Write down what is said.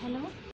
hello?